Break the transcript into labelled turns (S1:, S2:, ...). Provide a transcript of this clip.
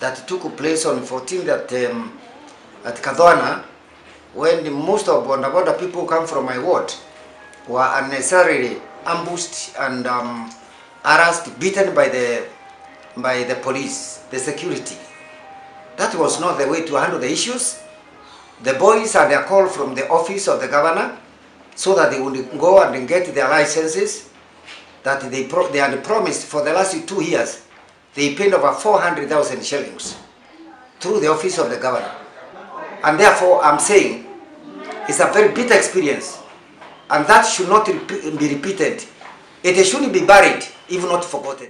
S1: that took place on 14th at, um, at Kadwana when most of Bonda Bonda people come from my ward were unnecessarily ambushed and um, harassed, beaten by the, by the police, the security. That was not the way to handle the issues. The boys had a call from the office of the governor so that they would go and get their licenses that they, they had promised for the last two years. They paid over 400,000 shillings through the office of the governor. And therefore, I'm saying it's a very bitter experience and that should not be repeated. It should be buried, if not forgotten.